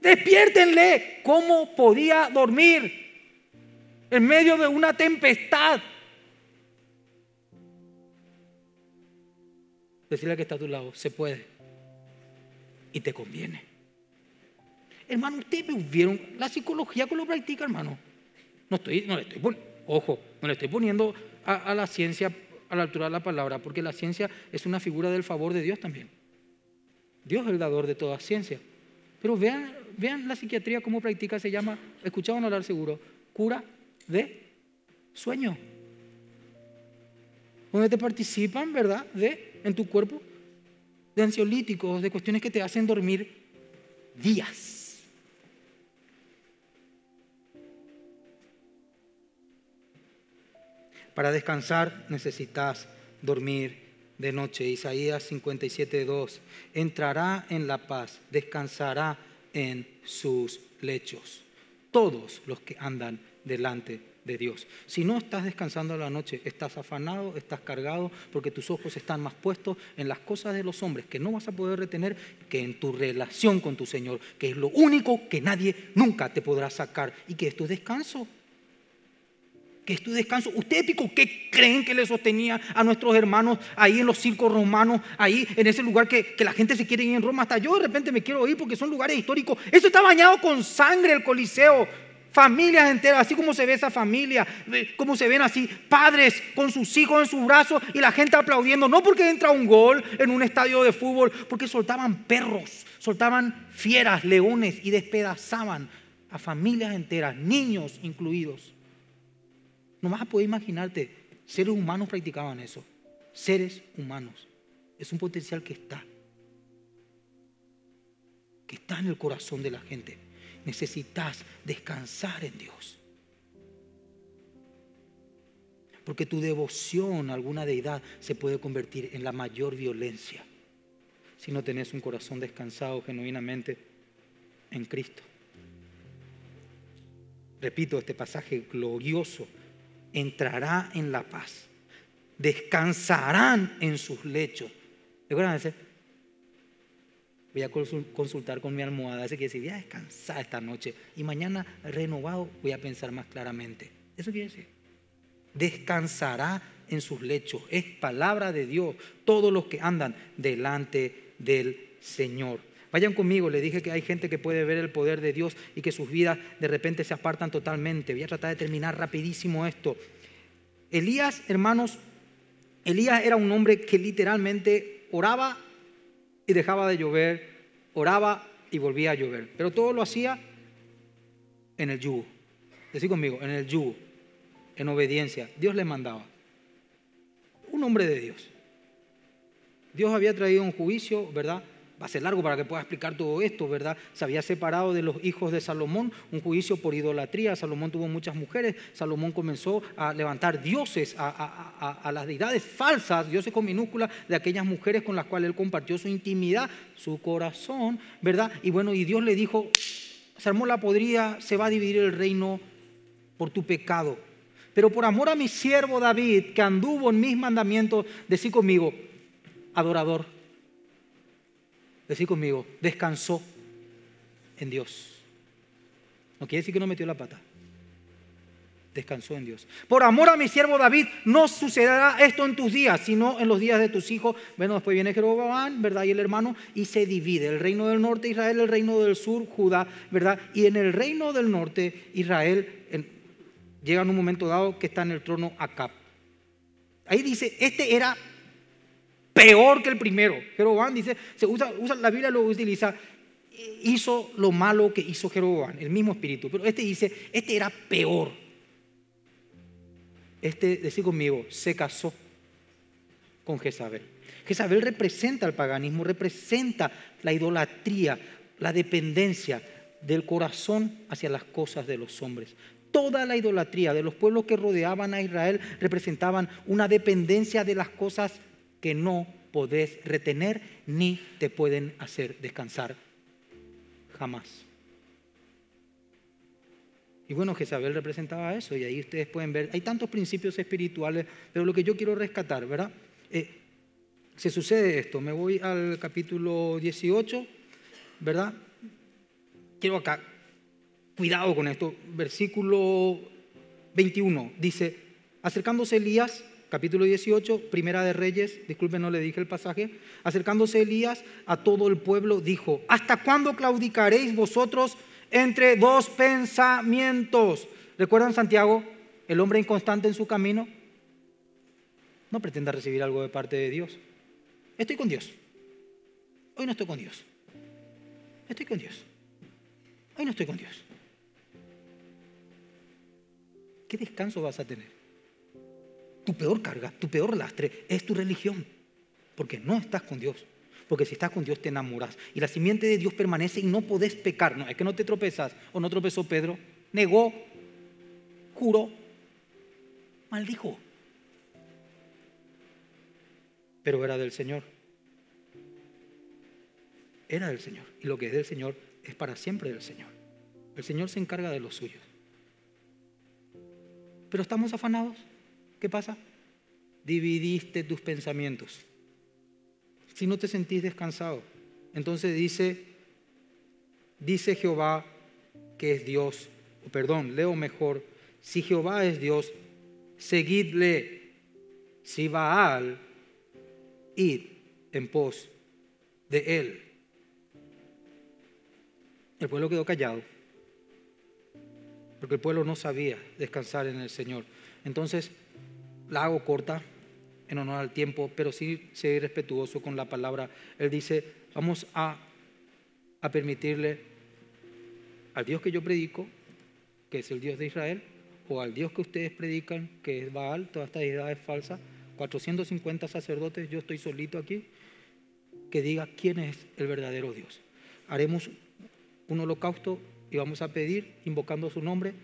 Despiértenle. ¿Cómo podía dormir en medio de una tempestad? Decirle que está a tu lado, se puede. Y te conviene. Hermano, ustedes vieron la psicología que lo practica, hermano. No estoy, no le estoy poniendo, ojo, no le estoy poniendo a, la ciencia a la altura de la palabra, porque la ciencia es una figura del favor de Dios también. Dios es el dador de toda ciencia. Pero vean, vean la psiquiatría cómo practica, se llama, escuchaban hablar seguro, cura de sueño. Donde te participan, ¿verdad? De, en tu cuerpo, de ansiolíticos, de cuestiones que te hacen dormir días. Para descansar necesitas dormir de noche. Isaías 57.2. Entrará en la paz, descansará en sus lechos. Todos los que andan delante de Dios. Si no estás descansando la noche, estás afanado, estás cargado, porque tus ojos están más puestos en las cosas de los hombres que no vas a poder retener que en tu relación con tu Señor, que es lo único que nadie nunca te podrá sacar y que es tu descanso que es tu descanso. ¿Ustedes, pico, qué creen que le sostenía a nuestros hermanos ahí en los circos romanos, ahí en ese lugar que, que la gente se quiere ir en Roma? Hasta yo de repente me quiero ir porque son lugares históricos. Eso está bañado con sangre el Coliseo. Familias enteras, así como se ve esa familia, como se ven así, padres con sus hijos en sus brazos y la gente aplaudiendo, no porque entra un gol en un estadio de fútbol, porque soltaban perros, soltaban fieras, leones y despedazaban a familias enteras, niños incluidos. No vas a poder imaginarte, seres humanos practicaban eso, seres humanos. Es un potencial que está, que está en el corazón de la gente necesitas descansar en Dios. Porque tu devoción a alguna deidad se puede convertir en la mayor violencia si no tenés un corazón descansado genuinamente en Cristo. Repito este pasaje glorioso. Entrará en la paz. Descansarán en sus lechos. ¿Recuerdan voy a consultar con mi almohada, así que decir, voy a descansar esta noche y mañana renovado voy a pensar más claramente. Eso quiere decir, descansará en sus lechos, es palabra de Dios, todos los que andan delante del Señor. Vayan conmigo, le dije que hay gente que puede ver el poder de Dios y que sus vidas de repente se apartan totalmente. Voy a tratar de terminar rapidísimo esto. Elías, hermanos, Elías era un hombre que literalmente oraba y dejaba de llover, oraba y volvía a llover. Pero todo lo hacía en el yugo. Decir conmigo, en el yugo, en obediencia. Dios le mandaba. Un hombre de Dios. Dios había traído un juicio, ¿verdad? Va a ser largo para que pueda explicar todo esto, ¿verdad? Se había separado de los hijos de Salomón, un juicio por idolatría. Salomón tuvo muchas mujeres. Salomón comenzó a levantar dioses, a, las deidades falsas, dioses con minúsculas, de aquellas mujeres con las cuales él compartió su intimidad, su corazón, ¿verdad? Y bueno, y Dios le dijo, se armó la podrida, se va a dividir el reino por tu pecado. Pero por amor a mi siervo David, que anduvo en mis mandamientos, decí conmigo, adorador Decir conmigo, descansó en Dios. No quiere decir que no metió la pata. Descansó en Dios. Por amor a mi siervo David, no sucederá esto en tus días, sino en los días de tus hijos. Bueno, después viene Jeroboam, ¿verdad? Y el hermano, y se divide. El reino del norte, Israel, el reino del sur, Judá, ¿verdad? Y en el reino del norte, Israel, llega en un momento dado que está en el trono Acab. Ahí dice, este era peor que el primero. Jeroboam dice, la Biblia lo utiliza, hizo lo malo que hizo Jeroboam, el mismo espíritu. Pero este dice, este era peor. Este, decir conmigo, se casó con Jezabel. Jezabel representa el paganismo, representa la idolatría, la dependencia del corazón hacia las cosas de los hombres. Toda la idolatría de los pueblos que rodeaban a Israel representaban una dependencia de las cosas que no podés retener ni te pueden hacer descansar jamás. Y bueno, Jezabel representaba eso y ahí ustedes pueden ver, hay tantos principios espirituales, pero lo que yo quiero rescatar, ¿verdad? Eh, se sucede esto, me voy al capítulo 18, ¿verdad? Quiero acá, cuidado con esto, versículo 21, dice, acercándose Elías capítulo 18, Primera de Reyes, disculpen, no le dije el pasaje, acercándose Elías a todo el pueblo, dijo, ¿hasta cuándo claudicaréis vosotros entre dos pensamientos? ¿Recuerdan Santiago, el hombre inconstante en su camino? No pretenda recibir algo de parte de Dios. Estoy con Dios. Hoy no estoy con Dios. Estoy con Dios. Hoy no estoy con Dios. ¿Qué descanso vas a tener? Tu peor carga, tu peor lastre es tu religión, porque no estás con Dios. Porque si estás con Dios te enamoras. Y la simiente de Dios permanece y no podés pecar. No, es que no te tropezas. O no tropezó Pedro. Negó, juró, maldijo. Pero era del Señor. Era del Señor. Y lo que es del Señor es para siempre del Señor. El Señor se encarga de los suyos. Pero estamos afanados. ¿Qué pasa? Dividiste tus pensamientos. Si no te sentís descansado, entonces dice, dice Jehová que es Dios, perdón, leo mejor, si Jehová es Dios, seguidle. Si Baal, id en pos de él. El pueblo quedó callado, porque el pueblo no sabía descansar en el Señor. Entonces, la hago corta en honor al tiempo, pero sí ser respetuoso con la palabra. Él dice, vamos a, a permitirle al Dios que yo predico, que es el Dios de Israel, o al Dios que ustedes predican, que es Baal, toda esta idea es falsa, 450 sacerdotes, yo estoy solito aquí, que diga quién es el verdadero Dios. Haremos un holocausto y vamos a pedir, invocando su nombre,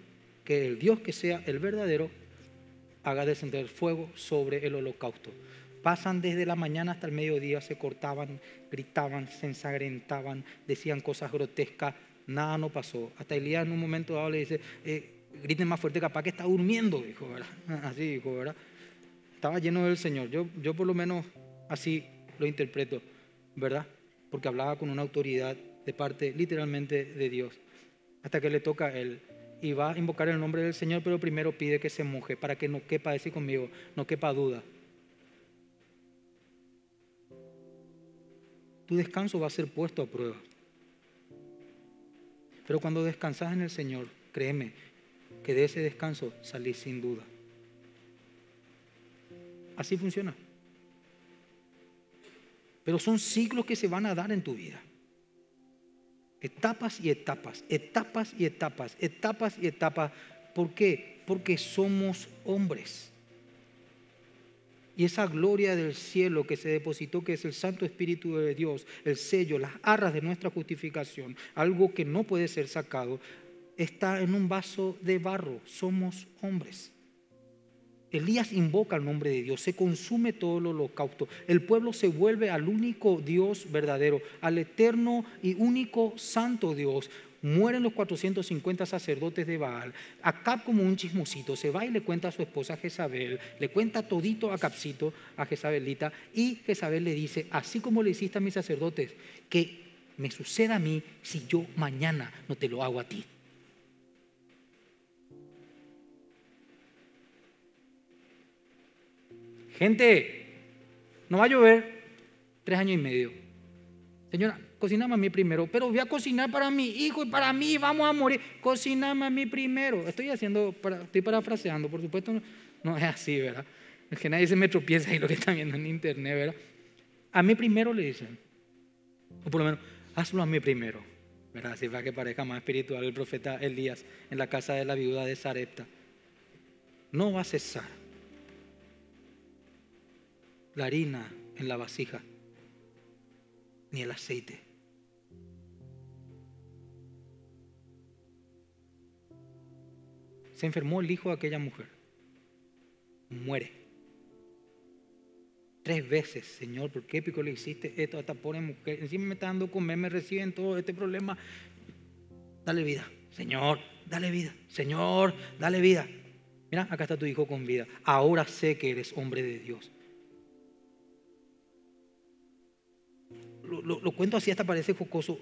que el Dios que sea el verdadero haga descender fuego sobre el holocausto. Pasan desde la mañana hasta el mediodía, se cortaban, gritaban, se ensangrentaban, decían cosas grotescas, nada no pasó. Hasta Elías en un momento dado le dice, eh, griten más fuerte, capaz que está durmiendo, dijo, ¿verdad? Así dijo, ¿verdad? Estaba lleno del Señor. Yo, yo por lo menos así lo interpreto, ¿verdad? Porque hablaba con una autoridad de parte literalmente de Dios. Hasta que le toca a él y va a invocar el nombre del Señor, pero primero pide que se moje para que no quepa, decir conmigo, no quepa duda. Tu descanso va a ser puesto a prueba. Pero cuando descansas en el Señor, créeme que de ese descanso salís sin duda. Así funciona. Pero son ciclos que se van a dar en tu vida. Etapas y etapas, etapas y etapas, etapas y etapas. ¿Por qué? Porque somos hombres. Y esa gloria del cielo que se depositó, que es el Santo Espíritu de Dios, el sello, las arras de nuestra justificación, algo que no puede ser sacado, está en un vaso de barro. Somos hombres. Elías invoca el nombre de Dios, se consume todo el holocausto, el pueblo se vuelve al único Dios verdadero, al eterno y único santo Dios. Mueren los 450 sacerdotes de Baal. Acab como un chismosito se va y le cuenta a su esposa Jezabel, le cuenta todito a Capcito, a Jezabelita, y Jezabel le dice, así como le hiciste a mis sacerdotes, que me suceda a mí si yo mañana no te lo hago a ti. Gente, no va a llover tres años y medio. Señora, cociname a mí primero, pero voy a cocinar para mi hijo y para mí, vamos a morir. Cociname a mí primero. Estoy haciendo, estoy parafraseando, por supuesto, no, es así, ¿verdad? Es que nadie se me tropieza ahí lo que está viendo en internet, ¿verdad? A mí primero le dicen, o por lo menos, hazlo a mí primero, ¿verdad? Así para que parezca más espiritual el profeta Elías en la casa de la viuda de Sarepta. No va a cesar la harina en la vasija, ni el aceite. Se enfermó el hijo de aquella mujer. Muere. Tres veces, Señor, ¿por qué pico le hiciste esto a esta pobre mujer? Encima me está dando comer, me reciben todo este problema. Dale vida, Señor, dale vida, Señor, dale vida. Mira, acá está tu hijo con vida. Ahora sé que eres hombre de Dios. Lo, cuento así hasta parece jocoso,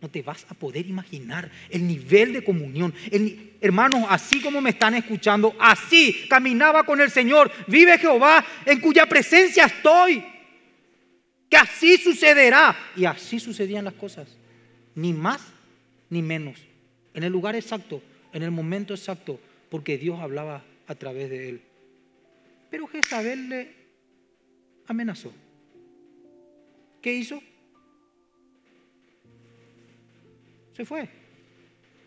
no te vas a poder imaginar el nivel de comunión. hermanos, así como me están escuchando, así caminaba con el Señor. Vive Jehová en cuya presencia estoy. Que así sucederá. Y así sucedían las cosas. Ni más ni menos. En el lugar exacto, en el momento exacto, porque Dios hablaba a través de él. Pero Jezabel le amenazó. ¿Qué hizo? Se fue.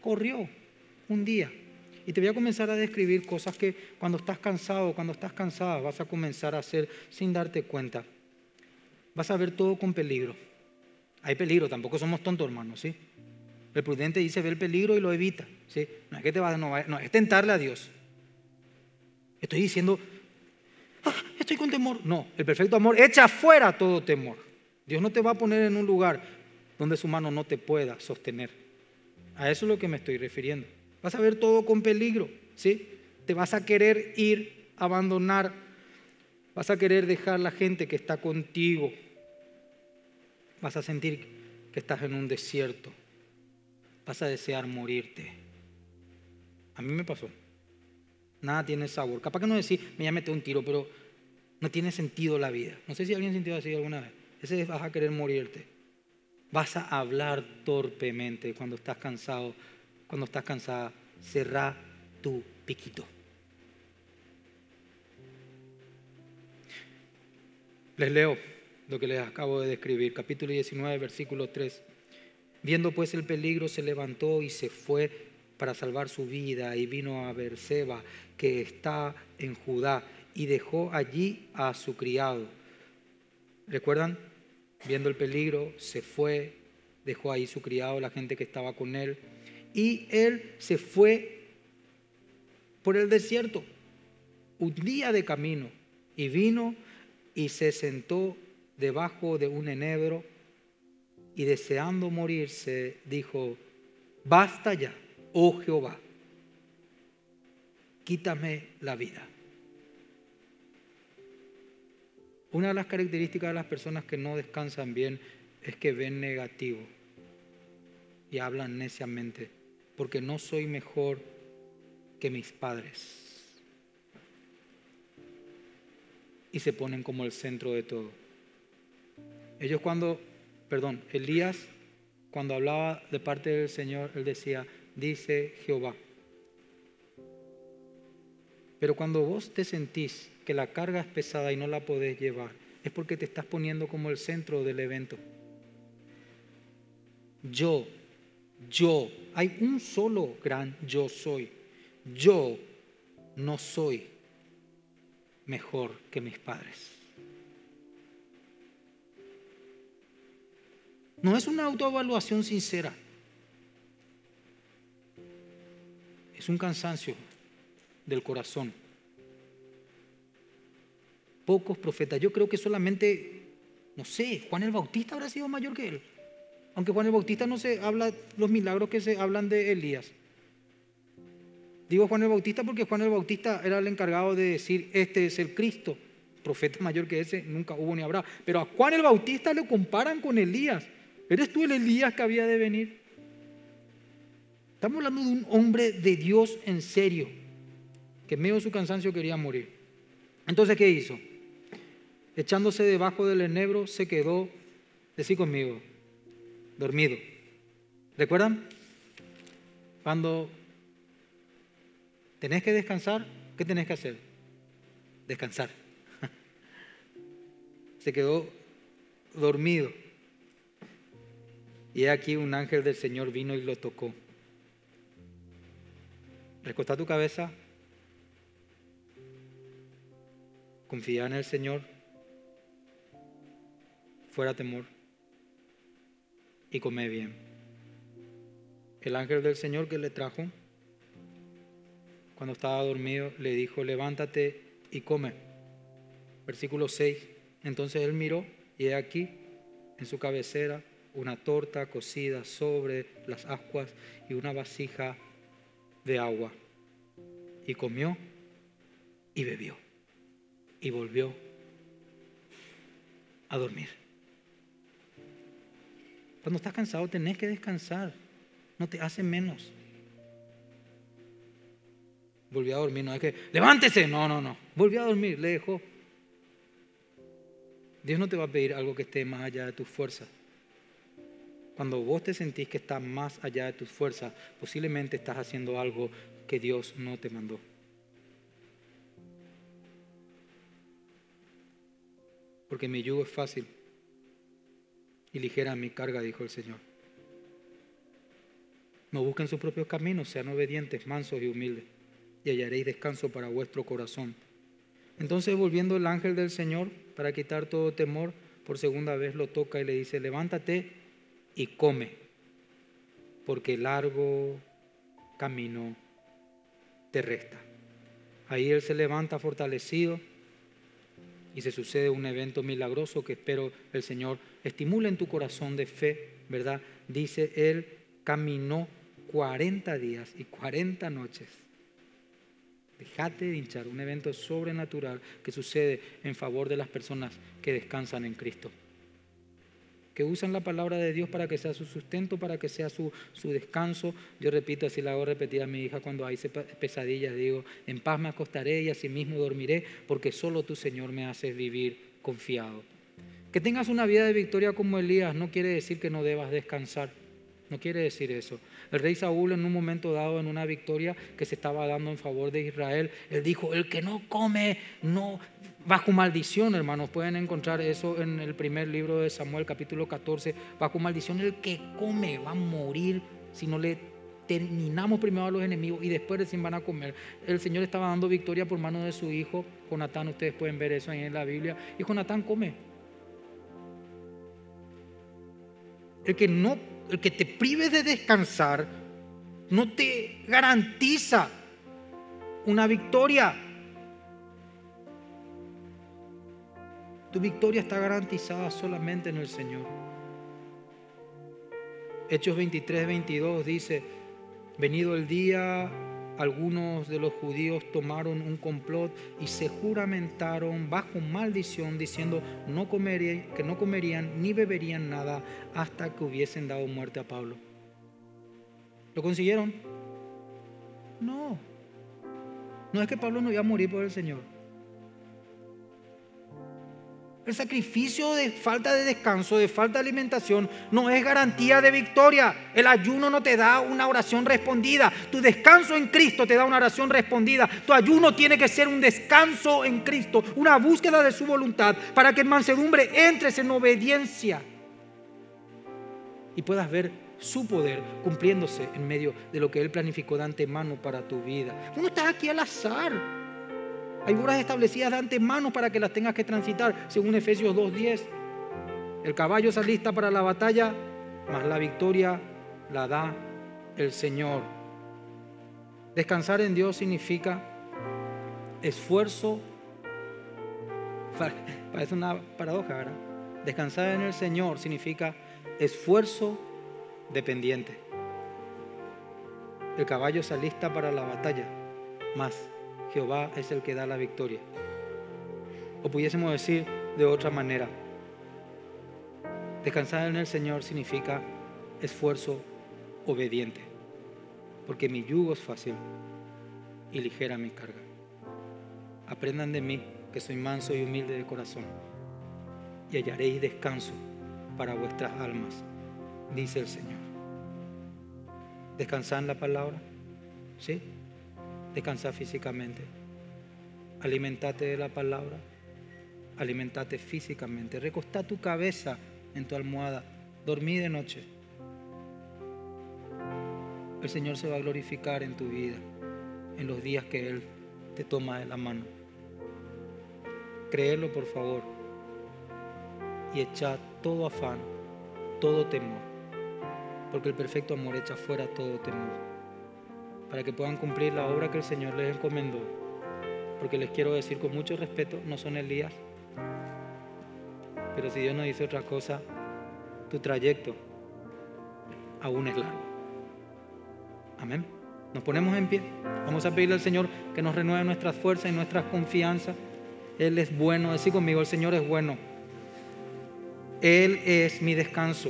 Corrió un día. Y te voy a comenzar a describir cosas que cuando estás cansado, cuando estás cansada, vas a comenzar a hacer sin darte cuenta. Vas a ver todo con peligro. Hay peligro, tampoco somos tontos, hermanos, ¿sí? El prudente dice ve el peligro y lo evita, ¿sí? No es que te vas, no, no es tentarle a Dios. Estoy diciendo, ah, estoy con temor. No, el perfecto amor echa fuera todo temor. Dios no te va a poner en un lugar donde su mano no te pueda sostener. A eso es lo que me estoy refiriendo. Vas a ver todo con peligro, ¿sí? Te vas a querer ir, abandonar, vas a querer dejar la gente que está contigo. Vas a sentir que estás en un desierto. Vas a desear morirte. A mí me pasó. Nada tiene sabor. Capaz que no decís, me ya mete un tiro, pero no tiene sentido la vida. No sé si alguien sintió así alguna vez. Ese es vas a querer morirte. Vas a hablar torpemente cuando estás cansado, cuando estás cansada. Cerrá tu piquito. Les leo lo que les acabo de describir, capítulo 19, versículo 3. Viendo pues el peligro, se levantó y se fue para salvar su vida y vino a Berseba, que está en Judá, y dejó allí a su criado. ¿Recuerdan? Viendo el peligro, se fue, dejó ahí su criado, la gente que estaba con él, y él se fue por el desierto, un día de camino, y vino y se sentó debajo de un enebro y deseando morirse dijo, basta ya, oh Jehová, quítame la vida. Una de las características de las personas que no descansan bien es que ven negativo y hablan neciamente, porque no soy mejor que mis padres. Y se ponen como el centro de todo. Ellos cuando, perdón, Elías cuando hablaba de parte del Señor, él decía, dice Jehová. Pero cuando vos te sentís que la carga es pesada y no la podés llevar, es porque te estás poniendo como el centro del evento. Yo, yo, hay un solo gran yo soy. Yo no soy mejor que mis padres. No es una autoevaluación sincera. Es un cansancio del corazón. Pocos profetas. Yo creo que solamente, no sé, Juan el Bautista habrá sido mayor que él. Aunque Juan el Bautista no se habla los milagros que se hablan de Elías. Digo Juan el Bautista porque Juan el Bautista era el encargado de decir, este es el Cristo. Profeta mayor que ese nunca hubo ni habrá. Pero a Juan el Bautista lo comparan con Elías. ¿Eres tú el Elías que había de venir? Estamos hablando de un hombre de Dios en serio, que medio de su cansancio quería morir. Entonces, ¿qué hizo? Echándose debajo del enebro, se quedó, decí conmigo, dormido. ¿Recuerdan? Cuando tenés que descansar, ¿qué tenés que hacer? Descansar. se quedó dormido. Y aquí un ángel del Señor vino y lo tocó. Recosta tu cabeza. Confía en el Señor. Fuera temor. Y come bien. El ángel del Señor que le trajo, cuando estaba dormido, le dijo, levántate y come. Versículo 6. Entonces él miró y he aquí en su cabecera una torta cocida sobre las ascuas y una vasija de agua. Y comió y bebió y volvió a dormir. Cuando estás cansado tenés que descansar, no te hace menos. Volvió a dormir, no es que levántese, no, no, no, volvió a dormir, le dejó. Dios no te va a pedir algo que esté más allá de tus fuerzas. Cuando vos te sentís que estás más allá de tus fuerzas, posiblemente estás haciendo algo que Dios no te mandó. Porque mi yugo es fácil y ligera mi carga, dijo el Señor. No busquen sus propios caminos, sean obedientes, mansos y humildes, y hallaréis descanso para vuestro corazón. Entonces, volviendo el ángel del Señor para quitar todo temor, por segunda vez lo toca y le dice, levántate y come, porque largo camino te resta. Ahí Él se levanta fortalecido y se sucede un evento milagroso que espero el Señor estimule en tu corazón de fe, ¿verdad? Dice, Él caminó 40 días y 40 noches. Dejate de hinchar, un evento sobrenatural que sucede en favor de las personas que descansan en Cristo. Que usan la palabra de Dios para que sea su sustento, para que sea su, su descanso. Yo repito, así la hago repetir a mi hija cuando hay pesadillas, digo, en paz me acostaré y así mismo dormiré, porque solo tú, Señor, me haces vivir confiado. Que tengas una vida de victoria como Elías no quiere decir que no debas descansar. No quiere decir eso. El rey Saúl en un momento dado, en una victoria que se estaba dando en favor de Israel, él dijo, el que no come, no, bajo maldición, hermanos, pueden encontrar eso en el primer libro de Samuel, capítulo 14, bajo maldición, el que come va a morir si no le terminamos primero a los enemigos y después recién van a comer. El Señor estaba dando victoria por mano de su hijo, Jonatán, ustedes pueden ver eso ahí en la Biblia, y Jonatán come. El que no el que te prive de descansar no te garantiza una victoria. Tu victoria está garantizada solamente en el Señor. Hechos 23, 22 dice, venido el día, algunos de los judíos tomaron un complot y se juramentaron bajo maldición diciendo no que no comerían ni beberían nada hasta que hubiesen dado muerte a Pablo. ¿Lo consiguieron? No. No es que Pablo no iba a morir por el Señor. El sacrificio de falta de descanso, de falta de alimentación, no es garantía de victoria. El ayuno no te da una oración respondida. Tu descanso en Cristo te da una oración respondida. Tu ayuno tiene que ser un descanso en Cristo, una búsqueda de su voluntad para que en mansedumbre entres en obediencia y puedas ver su poder cumpliéndose en medio de lo que Él planificó de antemano para tu vida. Uno está aquí al azar. Hay horas establecidas de antemano para que las tengas que transitar, según Efesios 2.10. El caballo se alista para la batalla, mas la victoria la da el Señor. Descansar en Dios significa esfuerzo. Parece una paradoja, ¿verdad? Descansar en el Señor significa esfuerzo dependiente. El caballo se alista para la batalla, mas Jehová es el que da la victoria. O pudiésemos decir de otra manera, descansar en el Señor significa esfuerzo obediente, porque mi yugo es fácil y ligera mi carga. Aprendan de mí, que soy manso y humilde de corazón, y hallaréis descanso para vuestras almas, dice el Señor. ¿Descansar en la palabra? ¿Sí? Descansar físicamente. Alimentate de la palabra. Alimentate físicamente. Recosta tu cabeza en tu almohada. Dormí de noche. El Señor se va a glorificar en tu vida en los días que Él te toma de la mano. Créelo, por favor. Y echa todo afán, todo temor. Porque el perfecto amor echa fuera todo temor para que puedan cumplir la obra que el Señor les encomendó. Porque les quiero decir con mucho respeto, no son Elías. Pero si Dios no dice otra cosa, tu trayecto aún es largo. Amén. Nos ponemos en pie. Vamos a pedirle al Señor que nos renueve nuestras fuerzas y nuestras confianzas. Él es bueno. Decir conmigo, el Señor es bueno. Él es mi descanso.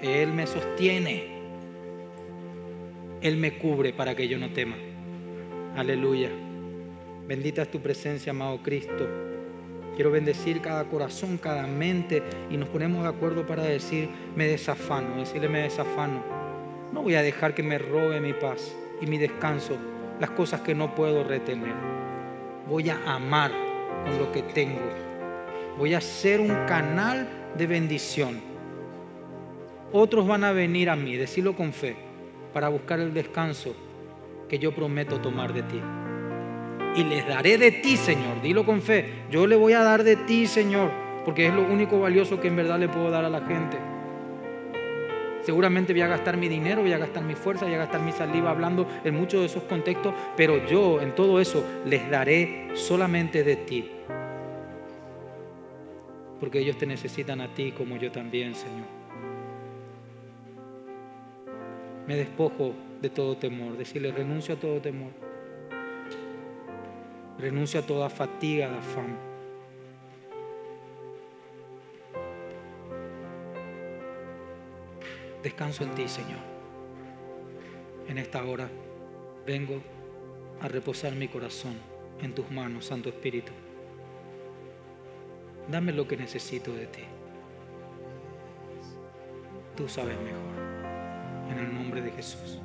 Él me sostiene. Él me cubre para que yo no tema. Aleluya. Bendita es tu presencia, amado Cristo. Quiero bendecir cada corazón, cada mente y nos ponemos de acuerdo para decir, me desafano, decirle me desafano. No voy a dejar que me robe mi paz y mi descanso, las cosas que no puedo retener. Voy a amar con lo que tengo. Voy a ser un canal de bendición. Otros van a venir a mí, decirlo con fe para buscar el descanso que yo prometo tomar de ti. Y les daré de ti, Señor. Dilo con fe. Yo le voy a dar de ti, Señor, porque es lo único valioso que en verdad le puedo dar a la gente. Seguramente voy a gastar mi dinero, voy a gastar mi fuerza, voy a gastar mi saliva hablando en muchos de esos contextos, pero yo en todo eso les daré solamente de ti. Porque ellos te necesitan a ti como yo también, Señor. Me despojo de todo temor. Decirle, renuncio a todo temor. Renuncio a toda fatiga de afán. Descanso en ti, Señor. En esta hora vengo a reposar mi corazón en tus manos, Santo Espíritu. Dame lo que necesito de ti. Tú sabes mejor. En el nombre de Jesús.